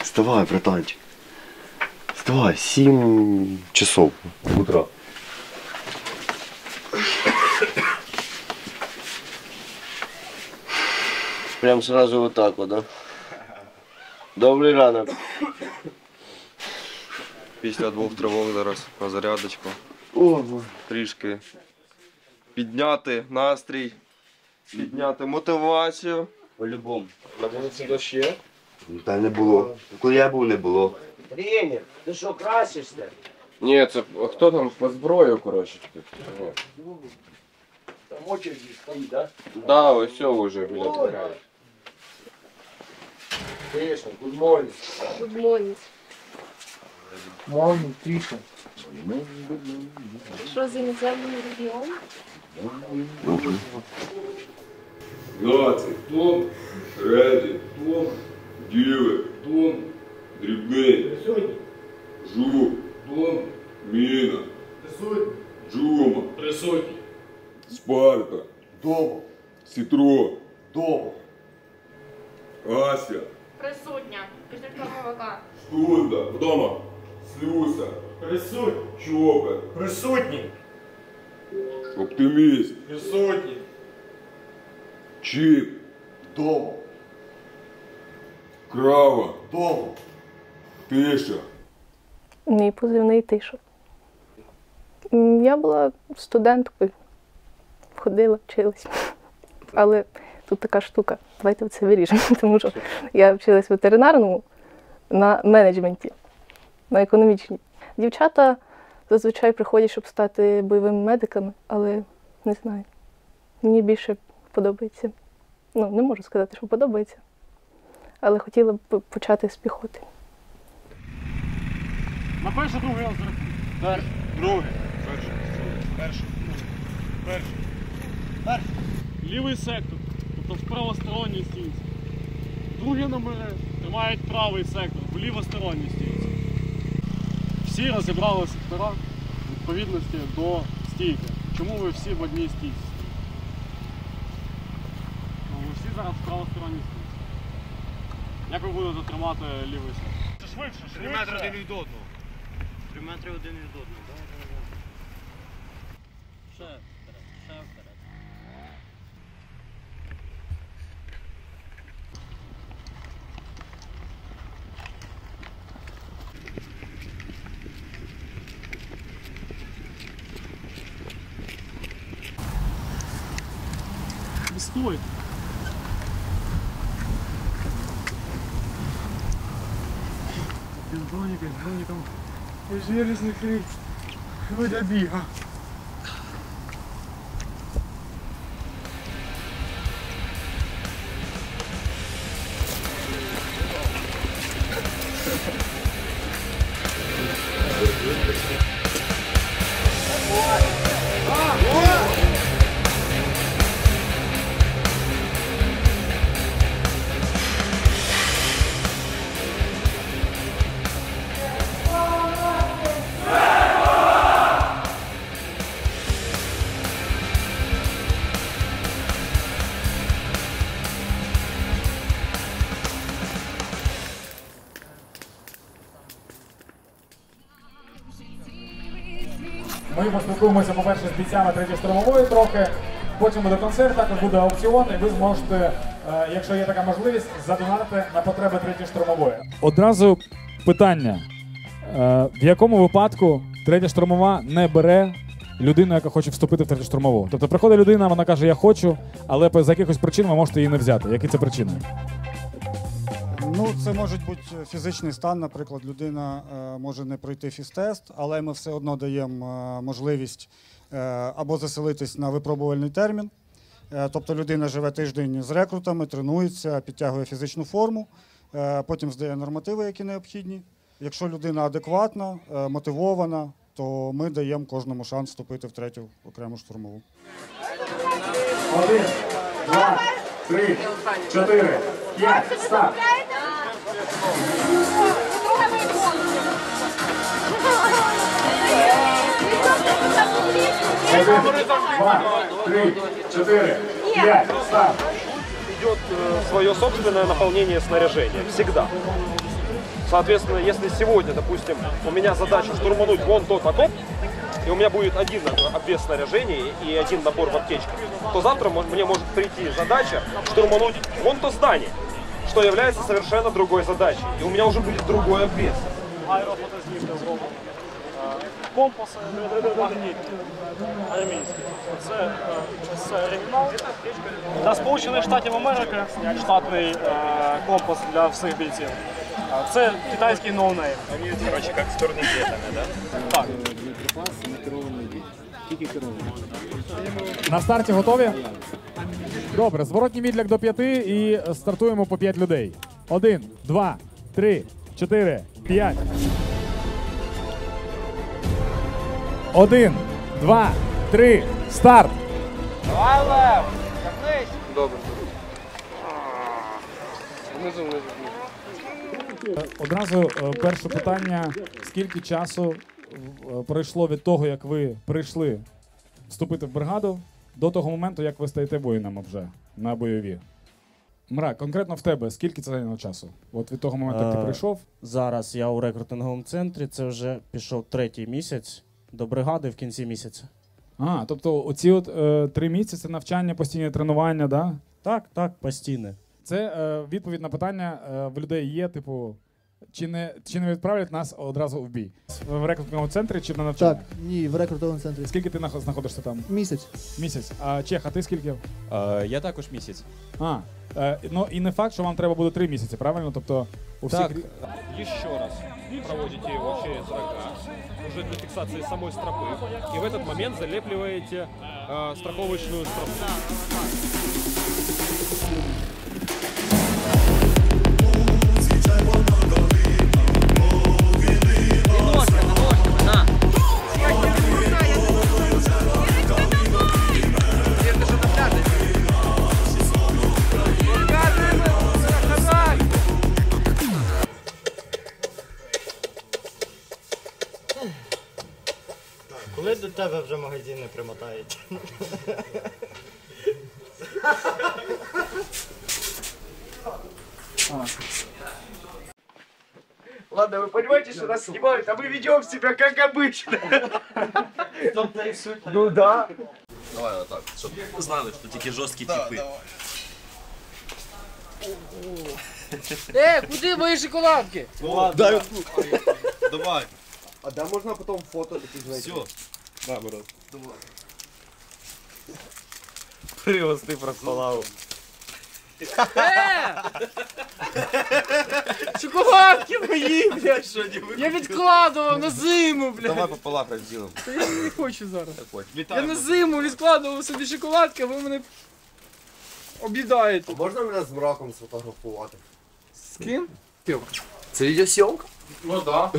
Вставай, братанчик. Вставай, 7 часов утра. Прям сразу вот так вот, да? Добрий ранок. Після двох тривог зараз на зарядочку. О, Трішки підняти настрій, підняти мотивацію. По-любому. На вулиці дощ є. Та не було. Коли я був, не було. Тренер, ти що, красишся? Ні, це хто там по зброю, коротше. Там очереді стоїть, да? Да, ось все вже, блядь. Конечно, good morning. Гудмоніс. Morning, тише. Що за іноземний регіон? Наций, Том, Реді, Том, Діви, Том, Дрібний, Жук, Том, Міна, Джума, Присутні. Спарта, Дома. Сітро, Дома. Ася, Присутня. Після кормовика. Штунда, Вдома. Слюса, Присутні. Чопер, Присутні. Оптиміст, Присутні. Чіп, Дома. Крава, Дома. Тиша. Мій позивний тиша. Я була студенткою, ходила, вчилась. Але тут така штука, давайте це вирішимо, тому що я вчилась ветеринарному на менеджменті, на економічній. Дівчата зазвичай приходять, щоб стати бойовими медиками, але не знаю. Мені більше подобається. Ну, не можу сказати, що подобається. Але хотіла б почати з піхоти. На перший, другий раз зарахуй. Перший. Другий. Перший. Перший. Перший. Перший. Лівий сектор, тобто в правосторонній стінці. Другі номери тримають правий сектор, в лівосторонній стінці. Всі розібрали сектора в відповідності до стійки. Чому ви всі в одній стійці? Ну, ви всі зараз справа правосторонній стінці. Як ви будете тримати лівий сектор? Швидше, швидше. 3 метри один від одного. 3 метри один від одного. Вперед, ще neresini kırayım? Öyle değil ha. Ми поспілкуємося, по-перше, з бійцями третьої штурмової трохи. Потім буде концерт, також буде аукціон, і ви зможете, е, якщо є така можливість, задонатити на потреби третьої штурмової. Одразу питання: Е, в якому випадку третя штурмова не бере людину, яка хоче вступити в третю штурмову? Тобто приходить людина, вона каже, я хочу, але з якихось причин ви можете її не взяти. Які це причини? Ну, це може бути фізичний стан, наприклад, людина е, може не пройти фізтест, але ми все одно даємо е, можливість е, або заселитись на випробувальний термін. Е, тобто людина живе тиждень з рекрутами, тренується, підтягує фізичну форму, е, потім здає нормативи, які необхідні. Якщо людина адекватна, е, мотивована, то ми даємо кожному шанс вступити в третю окрему штурмову. Один, два, три, чотири, п'ять, старт! Один, два, три. Старт. идет свое собственное наполнение снаряжения. Всегда. Соответственно, если сегодня, допустим, у меня задача штурмануть вон тот окоп, и у меня будет один обвес снаряжения и один набор в аптечке, то завтра мне может прийти задача штурмануть вон то здание, что является совершенно другой задачей. И у меня уже будет другой обвес. Компаси магнітні армійські. Це, е, це оригінал. Для Сполучених Штатів Америки штатний е, компас для всіх бійців. А Це китайський ноунейм. Вони, коротше, як з турнікетами, да? Так. На старті готові? Добре, зворотній відлік до п'яти і стартуємо по п'ять людей. Один, два, три, чотири, п'ять. Один, два, три, старт. Добре. Внизу, внизу. Одразу е, перше питання: скільки часу е, пройшло від того, як ви прийшли вступити в бригаду, до того моменту, як ви стаєте воїнами вже на бойові? Мра, конкретно в тебе, скільки це зайняло часу? От від того моменту, як ти Е, прийшов, Зараз я у рекрутинговому центрі. Це вже пішов третій місяць до бригади в кінці місяця. А, тобто оці от е, три місяці навчання, постійні тренування, да? Так, так, постійне. Це е, відповідь на питання е, в людей є, типу, чи не, чи не відправлять нас одразу в бій? В рекрутинговому центрі чи на навчання? Так, ні, в рекрутовому центрі. Скільки ти нах- знаходишся там? Місяць. Місяць. А Чех, а ти скільки? я також місяць. А, е, ну і не факт, що вам треба буде три місяці, правильно? Тобто у всіх Так. Еще раз проводите его через рога, уже для фиксации самой стропы. И в этот момент залепливаете э, страховочную стропу. тебе вже магазини примотають? Ладно, вы понимаете, что нас снимают, а мы ведем себя как обычно. Ну да. Давай вот так, щоб знали, що тільки жорсткі типи. Е, куди мої шоколадки? Дай Давай. А де можна потім фото такі знайти? Все. Наоборот. Давай. Пригости проспалав. Е! Шоколадки мої, блядь! Я відкладував на зиму, блядь! Давай пополам розділимо. Та я не хочу зараз. Так от. Я на зиму відкладував собі шоколадки, а ви мене об'їдаєте. Можна мене з мраком сфотографувати? З ким? Це відеосйомка? Ну да.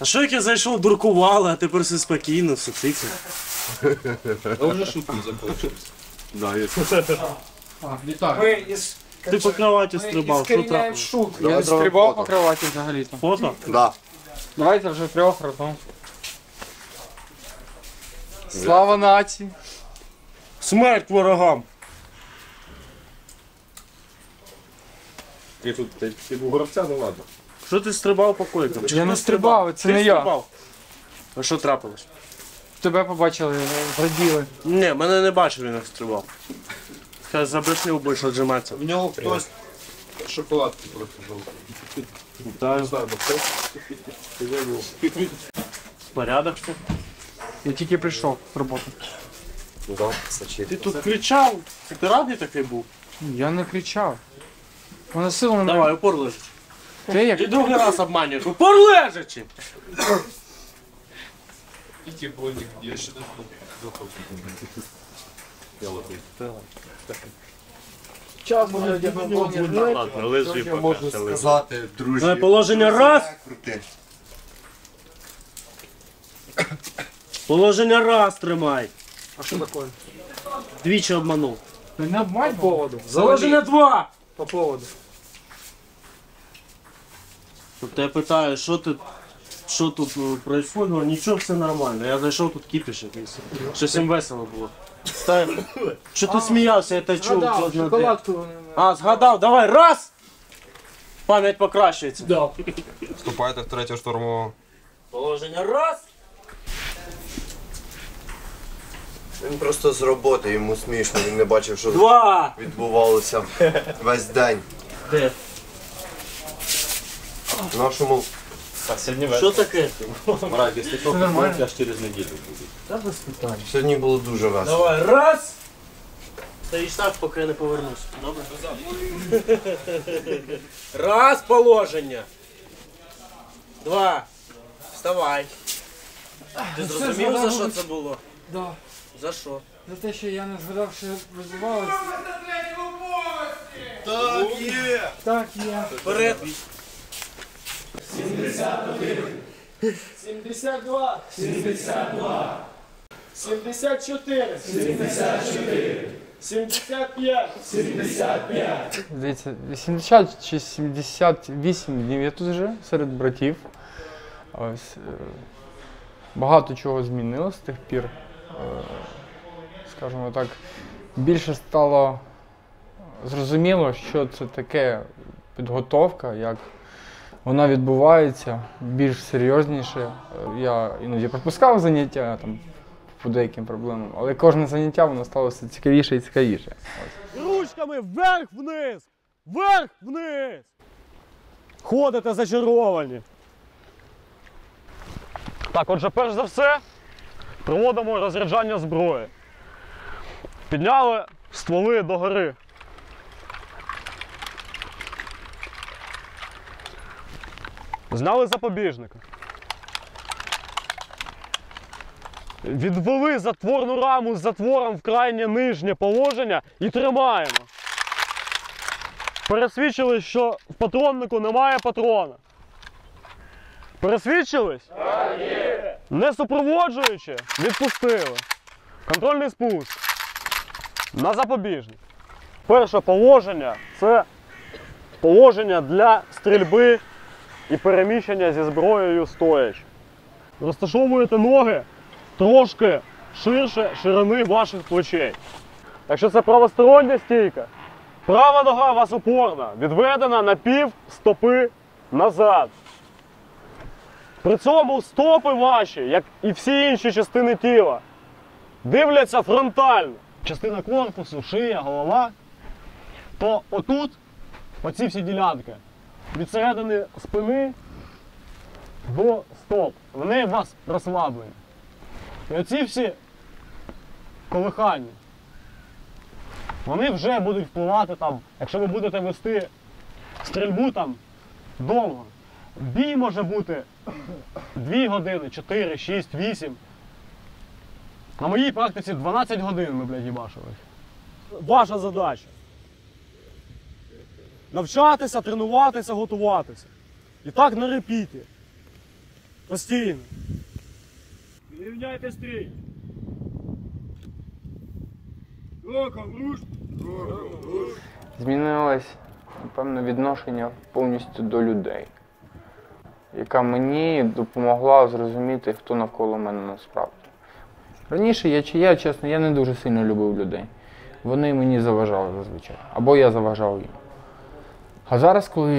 А що як я зайшов, дуркували, а тепер все спокійно, все тихо. А вже шутку закончились. Да, є. Ми із... Ти по кроваті стрибав, що іскоріняємо трапилось? шутку. Давай Я зробимо стрибав фото. по кроваті взагалі-то. Фото? Да. Давайте вже трьох разом. Слава нації! Смерть ворогам! І тут ти, ти був гравця, ну ладно. Що ти стрибав по койкам? Я не стрибав, це Ти не я. стрибав? А що трапилось? Тебе побачили, зраділи. Ні, мене не бачив, він як стрибав. Зараз забрехнив будеш отжиматися. В нього хтось шоколадки просто жовті. Так. Не знаю, бо хто. Порядок що? Я тільки прийшов з роботи. Ну да. Ти тут кричав. Це ти радий такий був? Я не кричав. Вона сила на Давай, упор лежить. Ти як? І другий раз обманюєш. Упор лежачи! І ті блондик, я ще не Час буде, я би Ладно, лежи поки. Лежи. сказати, друзі. Давай положення раз. Крути. Положення раз тримай. А що таке? Двічі обманув. Не обмань по поводу. Положення два. По поводу. Тобто я питаю, що ти. що тут ну, происходило, нічого, все нормально. Я зайшов, тут кіпіш якийсь. Щось їм весело було. Та, що ти сміявся, я те чув. Згадав, шоколадку А, згадав, давай, раз! Пам'ять покращується. Да. Вступаєте в третю штурмову. Положення раз! Він просто з роботи, йому смішно, він не бачив, що Два! відбувалося весь день. Де? Нашому Так, сьогодні Що таке? Марак, якщо Це нормально. аж через неділю. Та без питань. сьогодні було дуже весело. Давай, раз! Стоїш так, поки я не повернусь. Добре? Раз положення. Два. Вставай. Ти зрозумів, за що це було? Да. За що? За те, що я не згадав, що відбувалося. Так є! Так є. Вперед! 72. 72. 74. 74. 75. 75. Здається, 80 чи 78 днів я тут вже серед братів. Ось, е, багато чого змінилось з тих пір. Е, Скажімо так, більше стало зрозуміло, що це таке підготовка, як вона відбувається більш серйозніше. Е, Я іноді пропускав заняття там, по деяким проблемам, але кожне заняття воно стало все цікавіше і цікавіше. Ось. Ручками вверх-вниз! Вверх-вниз! Ходите зачаровані. Так, отже, перш за все, проводимо розряджання зброї. Підняли стволи догори. Зняли запобіжника. Відвели затворну раму з затвором в крайнє нижнє положення і тримаємо. Пересвідчились, що в патроннику немає патрона. Пересвідчились? Так, є. Не супроводжуючи, відпустили. Контрольний спуск. На запобіжник. Перше положення це положення для стрільби і переміщення зі зброєю стоячи. Розташовуєте ноги трошки ширше ширини ваших плечей. Якщо це правостороння стійка, права нога у вас опорна, відведена на пів стопи назад. При цьому стопи ваші, як і всі інші частини тіла, дивляться фронтально. Частина корпусу, шия, голова, то отут, оці всі ділянки, від середини спини до стоп, вони вас розслаблені. І оці всі колихання, вони вже будуть впливати там, якщо ви будете вести стрільбу там довго. Бій може бути 2 години, 4, 6, 8. На моїй практиці 12 годин ми, блядь, їбашили. Ваша задача. Навчатися, тренуватися, готуватися. І так на репіті. Постійно. Рівняйте стрій. Роком руш. Змінилось, напевно, відношення повністю до людей, яка мені допомогла зрозуміти, хто навколо мене насправді. Раніше я чи я, чесно, я не дуже сильно любив людей. Вони мені заважали зазвичай. Або я заважав їм. А зараз, коли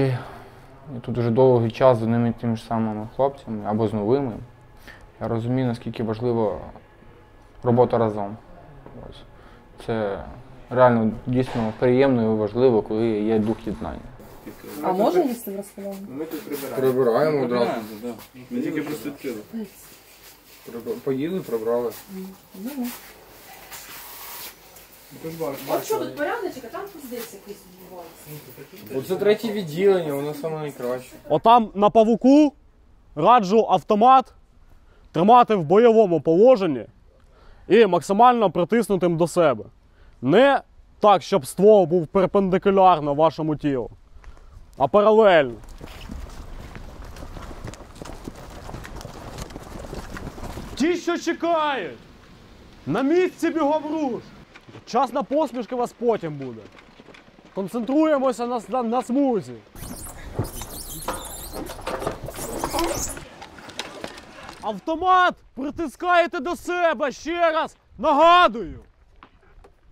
я тут вже довгий час з одними і тими ж самими хлопцями або з новими, я розумію, наскільки важлива робота разом. Ось. Це реально дійсно приємно і важливо, коли є дух єднання. А можна їсти в ресторані? Ми тут прибираємо. Прибираємо одразу. Ми тільки просто. Поїли, прибрали. Ну, А що тут порядочок, а там пиздець якийсь відбувається. Оце третє відділення, воно саме найкраще. Отам на павуку раджу автомат тримати в бойовому положенні і максимально притиснутим до себе. Не так, щоб ствол був перпендикулярно вашому тілу, а паралельно. Ті, що чекають, на місці бігом руш. Час на посмішки у вас потім буде. Концентруємося на, на, на смузі. Автомат притискаєте до себе ще раз. Нагадую.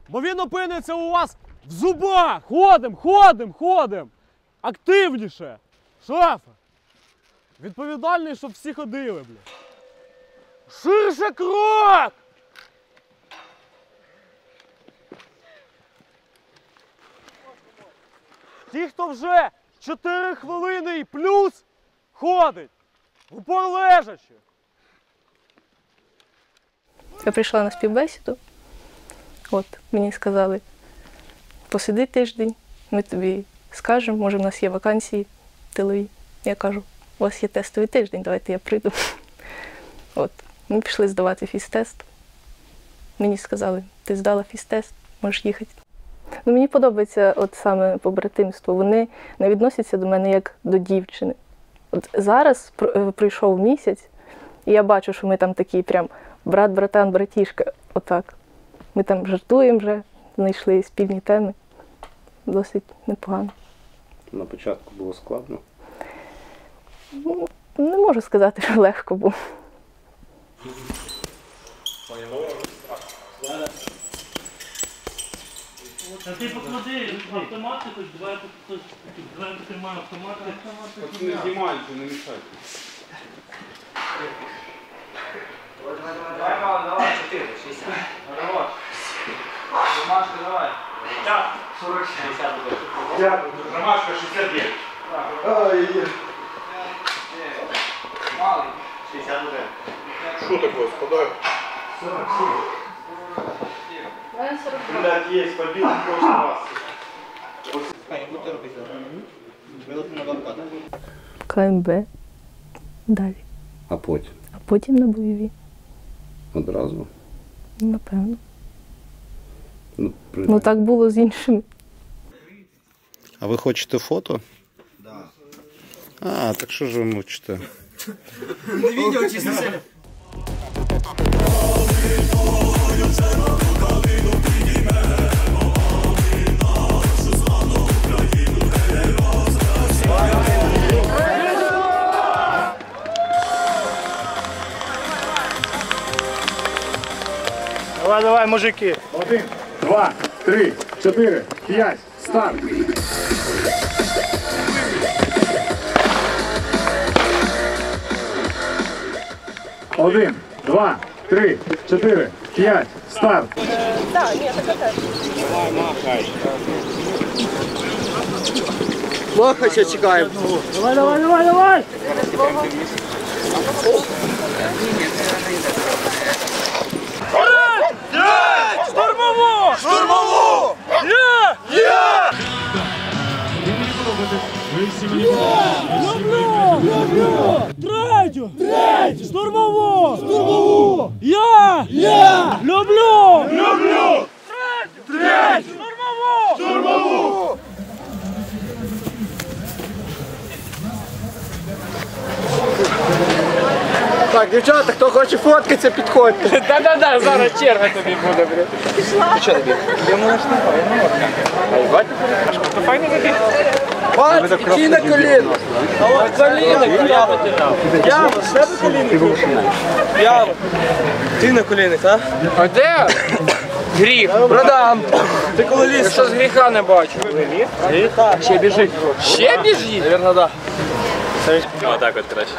Бо він опиниться у вас в зубах. Ходим, ходим, ходим. Активніше. Шефе. Відповідальний, щоб всі ходили, бля. Ширше крок! Ті, хто вже 4 хвилини і плюс ходить. Упор лежачи. Я прийшла на співбесіду. От, мені сказали, посиди тиждень, ми тобі скажемо, може, в нас є вакансії тилові. Я кажу, у вас є тестовий тиждень, давайте я прийду. От, ми пішли здавати фізтест. Мені сказали, ти здала фізтест, можеш їхати. Ну, мені подобається от саме побратимство. Вони не відносяться до мене як до дівчини. От зараз е, пройшов місяць, і я бачу, що ми там такі прям брат, братан, братішка. Отак. Ми там жартуємо вже, знайшли спільні теми. Досить непогано. На початку було складно. Ну, не можу сказати, що легко було. А ти поклади автомати, хоч давай давай потримай автомати. От не знімайте, не мішайте. Давай, мало, давай, 4, 60. Давай. Ромашка, давай. Так. 40, 60. Дякую. Ромашка 69. Ай. Малий. 60 буде. Що таке, спадає? 47. Блядь, є, побіг кожен раз. КМБ. Далі. А потім А потім на бойові. одразу. Напевно. Ну, при... Ну так було з іншими. А ви хочете фото? Так. А, так що ж ви мовчите? Відео чисто сильно. Давай, давай, мужики. Один, два, три, чотири, п'ять, старт. Один, два, три, чотири, п'ять, старт. Так, ні, так теж. Давай, махай. Махайся, чекаємо. Давай, давай, давай, давай! Штурмову! Штурмову! Є! Є! Люблю! Люблю! Третю! Третю! Штурмову! Штурмову! Я! Я! Люблю! Люблю! Третю! Третю! Штурмову! Штурмову! Так, дівчата, хто хоче фоткатися, підходьте. Да-да-да, зараз черга тобі буде, блядь. Пішла. Що тобі? Я я не можу. То файно тобі. Бать, який на коліно. Коліно, я потеряв. Я, з тебе коліно. Я. Ти на колінах, а? А де? Гріх, продам. Ти коли ліс? Якщо з гріха не бачу. Гріха? Ще біжить. Ще біжить? Наверно, да. Отак от краще.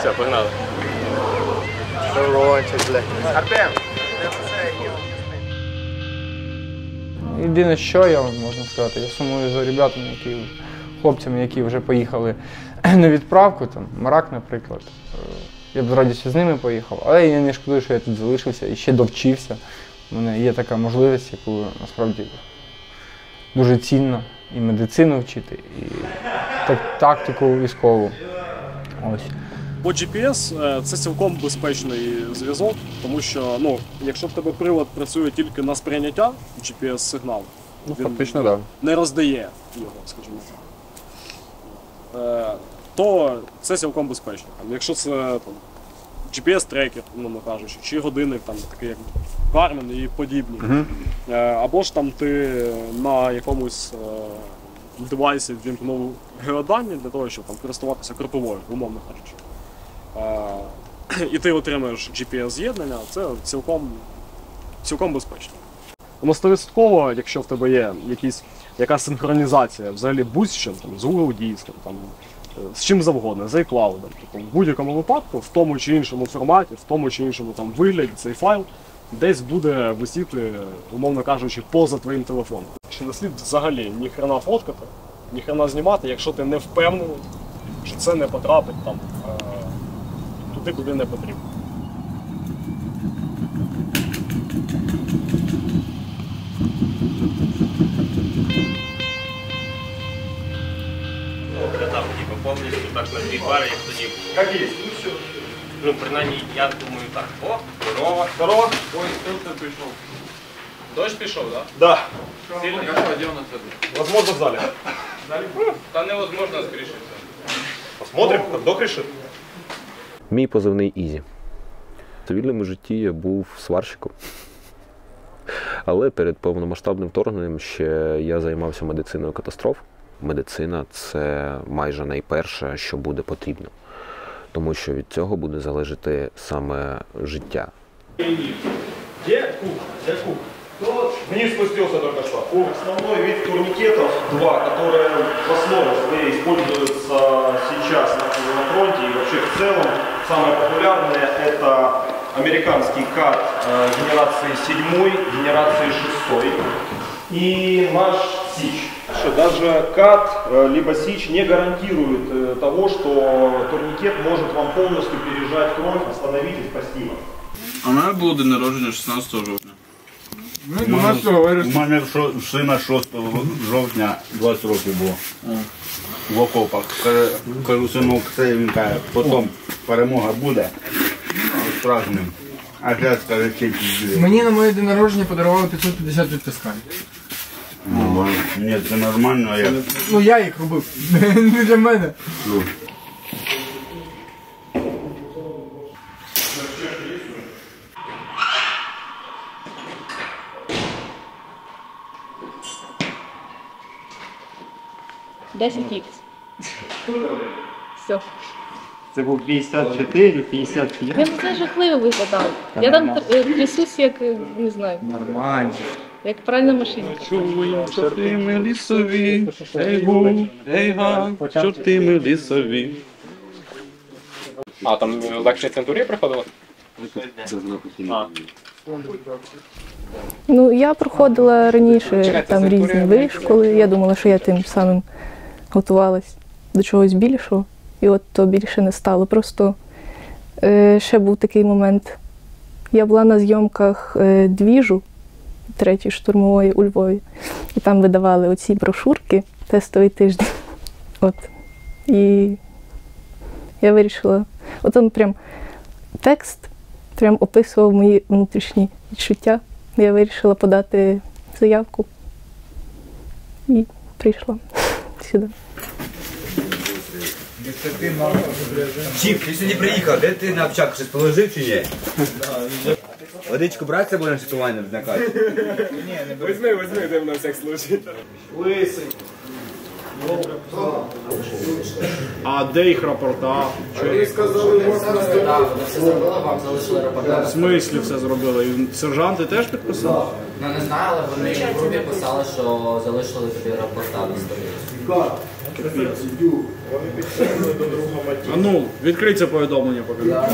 Все, погнали. Єдине, що я вам можна сказати, я сумую за ребятами, які, хлопцями, які вже поїхали на відправку, там, Марак, наприклад. Е, Я б з радістю з ними поїхав, але я не шкодую, що я тут залишився і ще довчився. У мене є така можливість, яку насправді дуже цінно і медицину вчити, і тактику військову. Ось. Бо GPS е, це цілком безпечний зв'язок, тому що ну, якщо в тебе прилад працює тільки на сприйняття GPS-сигналу, Ну, він фактично, так. не роздає його, скажімо так, е, то це цілком безпечно. Якщо це там, GPS-трекер, умовно кажучи, чи годинник, там, такий як Garmin і подібні. Е, Або ж там ти на якомусь девайсі ввімкнув геодані для того, щоб там користуватися кропивою, умовно кажучи. і ти отримаєш GPS-з'єднання, це цілком, цілком безпечно. Воно 100%, якщо в тебе є якісь, якась синхронізація взагалі будь-чим, там, з Google диском, там, е, з чим завгодно, з iCloud, тобто в будь-якому випадку, в тому чи іншому форматі, в тому чи іншому там, вигляді цей файл десь буде висіти, умовно кажучи, поза твоїм телефоном. Чи не слід взагалі ні хрена фоткати, ні хрена знімати, якщо ти не впевнений, що це не потрапить там е, туди, куди не потрібно. Там, типу, повністю так на дві пари, як тоді було. Як є? Ну все. Ну, принаймні, я думаю так. О, здорово. Здорово. Ой, хто ти пішов? Дощ пішов, так? Да. Сильно? Возможно, в залі. Та невозможно, скоріше всього. Посмотрим, как док решит. Мій позивний Ізі. В цивільному житті я був сварщиком. Але перед повномасштабним вторгненням ще я займався медициною катастроф. Медицина це майже найперше, що буде потрібно, тому що від цього буде залежати саме життя. Где кук? Где кук? Вниз спустился только что. Основной вид турникетов, два, которые в основе своей используются сейчас на, фронте и вообще в целом. Самые популярные это американский кат э, генерации 7, генерации 6 и наш СИЧ. Даже кат э, либо СИЧ не гарантирует э, того, что турникет может вам полностью пережать кровь, остановить и спасти вас. А в мене було день народження 16 жовтня. У мене- У мене шо- сина 6 жовтня 20 років було. В окопах. Каже- Кажу, синок, це він каже, потім перемога буде. Справжнім. А зараз каже, чеки Мені на моє день народження подарували 550 відтискань. Ну, ні, це нормально, а я... Ну я їх робив. Не для мене. Ну, Десять ікс. Все. Це був 54, 55. Він це жахливо виглядав. Я там е, трясусь, як е, не знаю, Нормально. як правильна машина. Чорти ми лісові, ей гу, ей га, чорти ми лісові. А, там легше центурі приходило? Ну, я проходила раніше Чекайте, там різні вишколи. Я думала, що я тим самим готувалась до чогось більшого. І от то більше не стало. Просто е, ще був такий момент. Я була на зйомках е, двіжу третьої штурмової у Львові. І там видавали оці брошурки тестовий тиждень. От. І я вирішила, от там прям текст прям описував мої внутрішні відчуття. Я вирішила подати заявку і прийшла сюди. Чіп, ти сьогодні приїхав, де ти на общак щось положив чи ні? Водичку брати буде на шикування на каті? Возьми, возьми, дай на всяк случай. Лисий. А де їх рапорта? Вони сказали, можна все зробили, вам залишили В рапорт. смислі все зробили? І Сержанти теж підписали? Ну не знаю, але вони в групі писали, що залишили тобі рапорта на столі. Вони підтягнули до друга А ну, відкрий це повідомлення поки. Да.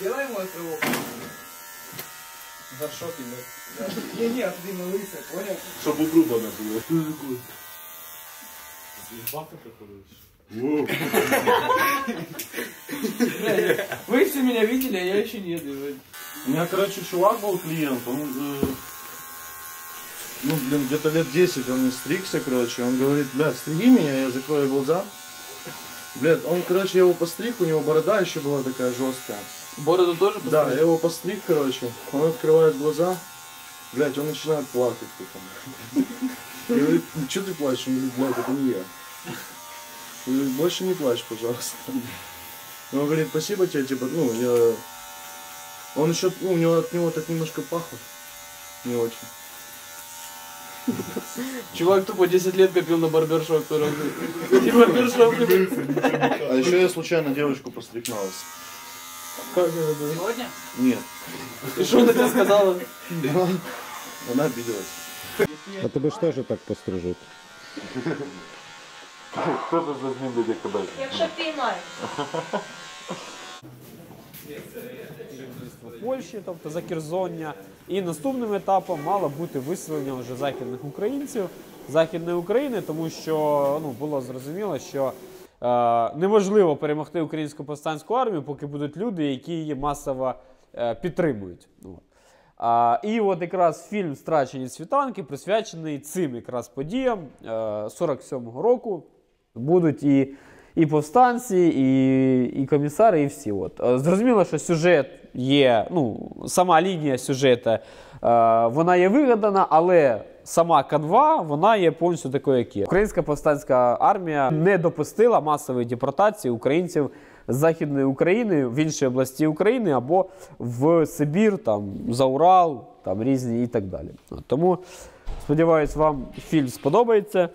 Сделай мой кривок. Горшок и Не, не, ты на лысый, понял? Щоб у грубо не було. Вы все меня видели, а я еще нет. Иван. У меня, короче, чувак был клиент, он, э, ну, блин, где-то лет 10 он не стригся, короче, он говорит, блядь, стриги меня, я закрою глаза. Блядь, он, короче, я его постриг, у него борода еще была такая жесткая. Бороду тоже Да, постриг? я его постриг, короче, он открывает глаза, блядь, он начинает плакать. типа. Я говорю, ну что ты плачешь? Он говорит, блядь, это не я. Я говорю, больше не плачь, пожалуйста. И Он говорит, спасибо тебе, типа, ну, я... Он еще, ну, у него от него так немножко пахло. Не очень. Чувак тупо 10 лет копил на барбершоп. И барбершоп. А еще я случайно девочку постригналась. Как это было? Сегодня? Нет. И что она тебе сказала? Она обиделась. А тебе ж теж так пострижуть. Кто ты за ним люди кидать? Якщо піймаєш. Польщі, тобто закерзоння. І наступним етапом мало бути виселення вже західних українців західної України, тому що ну, було зрозуміло, що е, неможливо перемогти українську повстанську армію, поки будуть люди, які її масово е, підтримують. А, і от якраз фільм Страчені світанки присвячений цим якраз подіям е, 47-го року. Будуть і, і повстанці, і, і комісари, і всі. От. Е, Зрозуміло, що сюжет є, ну, сама лінія сюжету, е, вона є вигадана, але сама канва, вона є повністю такою, як є. Українська повстанська армія не допустила масової депортації українців з Західної України в інші області України або в Сибір, там, за Урал, там різні і так далі. Тому сподіваюсь, вам фільм сподобається.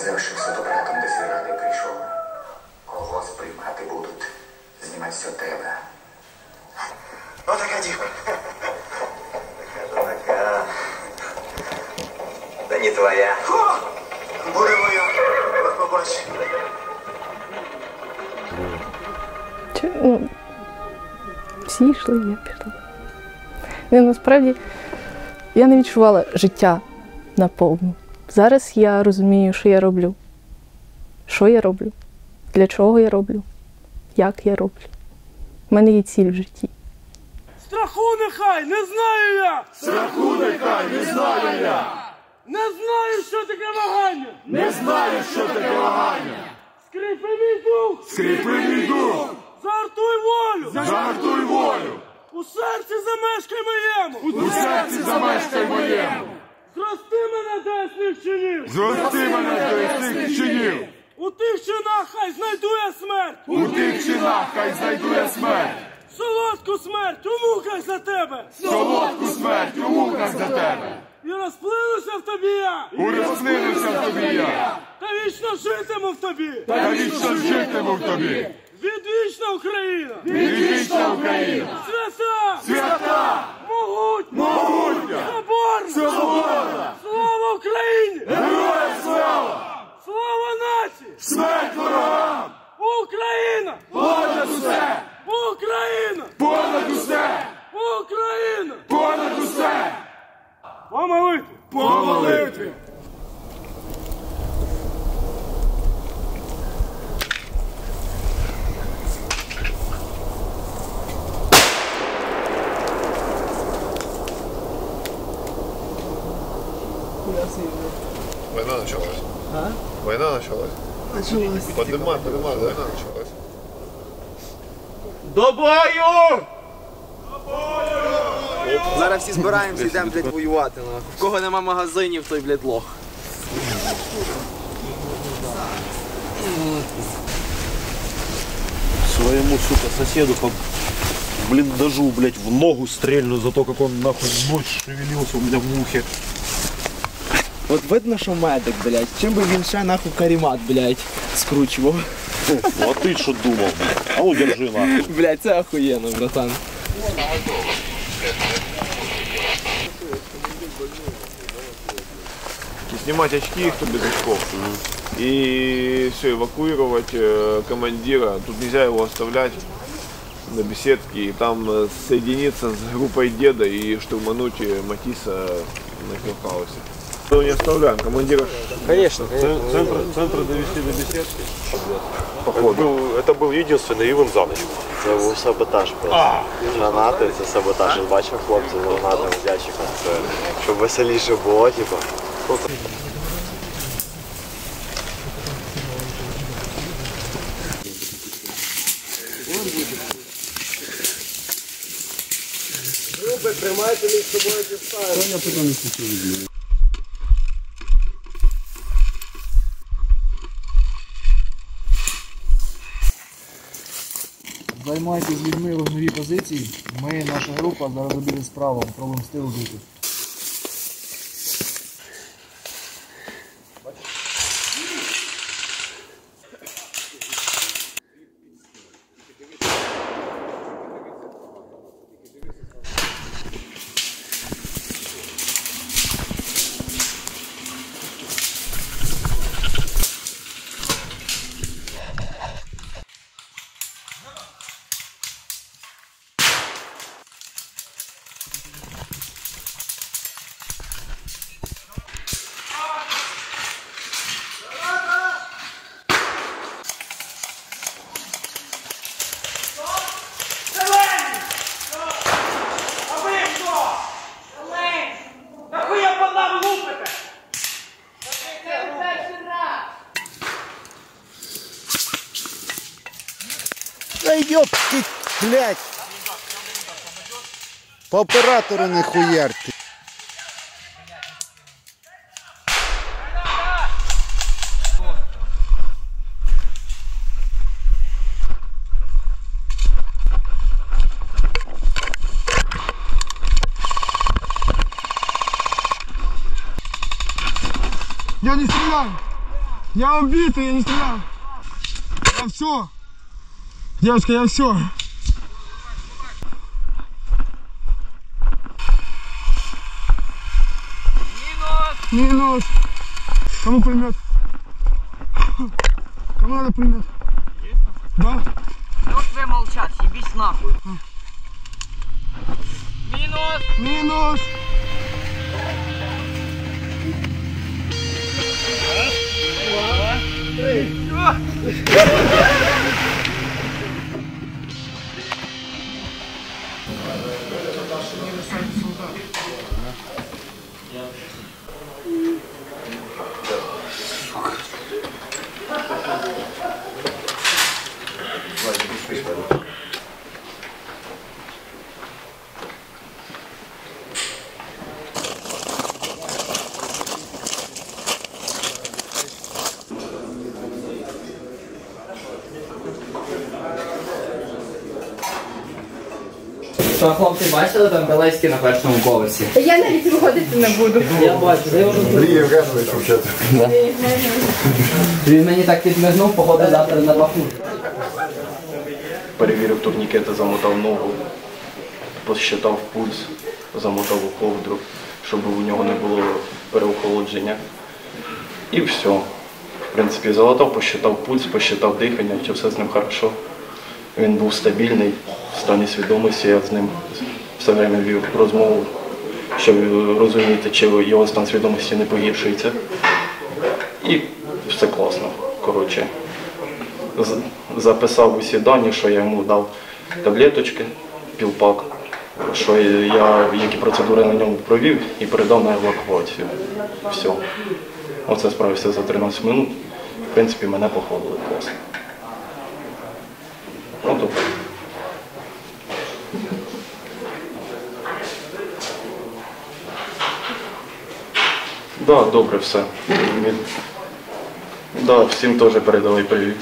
Що судопраком до сільради прийшов. Кого сприймати будуть? Знімати все тебе. Отака дівка. Така. Да не твоя. О! Буде моя. От побачиш. Чи, ну, всі йшли, я пішла. Не, насправді я не відчувала життя наповну. Зараз я розумію, що я роблю. Що я роблю? Для чого я роблю? Як я роблю? У мене є ціль в житті. Страху нехай, не знаю я! Страху нехай, не знаю я! Не знаю, що таке вагання! Не знаю, що таке вагання! Скріпи мій дух! Скріпи мій дух! Загартуй волю! Загартуй волю! У серці замешкай моєму! У серці замешкай моєму! Зрости мене десних чинів! Зрости мене до цих чинів! У тих чинах хай знайду я смерть! У тих чинах хай знайду я смерть! Солодку смерть у муках за тебе! Солодку смерть у муках за тебе! І розплинуся в тобі я! У розплинуся в тобі я! Та вічно житиму в тобі! Та вічно житиму в тобі! Відвічна Україна! Відвічна Україна! Поднимай, поднимай, война началась. До бою! Зараз всі збираємося, йдемо, блядь, воювати. нахуй. В кого нема магазинів, той, блядь, лох. Своему, сука, соседу по блиндажу, блядь, в ногу стрельну за то, как он нахуй ночь шевелился у меня в ухе. От видно, що медик, блядь. Чим би він ще нахуй карімат, блядь, скручував. Ну а ты что думал? А ну держи нахуй. Блядь, це охуєнно, братан. снимать очки, кто без очков. И все, эвакуировать э, командира. Тут нельзя его оставлять на беседке и там э, соединиться с группой деда и штурмануть э, Матиса на Хилхаусе. Мы не оставляем, командира. Конечно, конечно. Центр, центр довести до беседки. Походу. Это был, это был единственный ивен за ночь. Це був саботаж просто. Гранати це саботаж. Я Бачив хлопців з гранатами в ящиках. Це щоб веселіше було, типу. Групи, тримайте між собою ті Займайтесь з людьми вогневі позиції. Ми, наша група, зараз обіде справу, пробуємо з тилу бити. Нахуя по нам лупите? Да ёпки, блядь. По оператору не хуярьте. Я не стреляю. Я убитый, я не стреляю. Я все. Девочка, я все. Минус. Кому пулемет? Кому надо пулемет? Есть? Да. Что тебе молчать? Ебись нахуй. Минус. Минус. Раз, два, три. Що, хлопці, бачили там Белецькі на першому поверсі? Я навіть виходити не буду. Я бачу, я вже взагалі. Він мені так підмигнув, походу завтра на баху. Перевірив турнікети, замотав ногу, посчитав пульс, замотав у ковдру, щоб у нього не було переохолодження. І все. В принципі, залатав, посчитав пульс, посчитав дихання, чи все з ним хорошо. Він був стабільний, в стані свідомості, я з ним все время вів розмову, щоб розуміти, чи його стан свідомості не погіршується. І все класно. Коротше, записав усі дані, що я йому дав таблеточки, пілпак, що я які процедури на ньому провів і передав на евакуацію. Все. Оце справився за 13 минут. В принципі, мене похвалили класно. Ну, добре. Да, добре, все. Да, всім теж передавай привіт.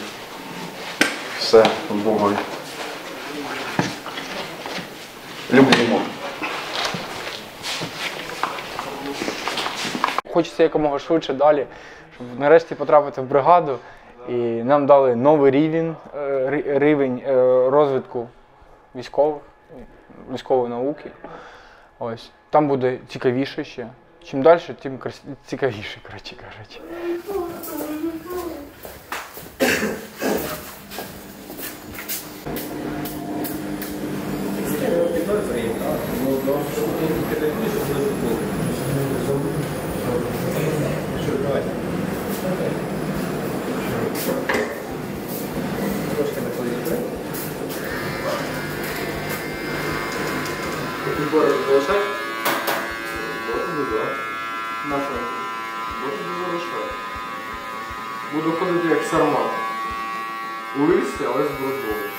Все, бувай. Любимо. Хочеться якомога швидше далі, щоб нарешті потрапити в бригаду. І нам дали новий рівень, е, рівень е, розвитку військових, військової науки. Ось. Там буде цікавіше ще. Чим далі, тим цікавіше, коротше кажучи. Буду ходити як сармат. У листі, але з бородою.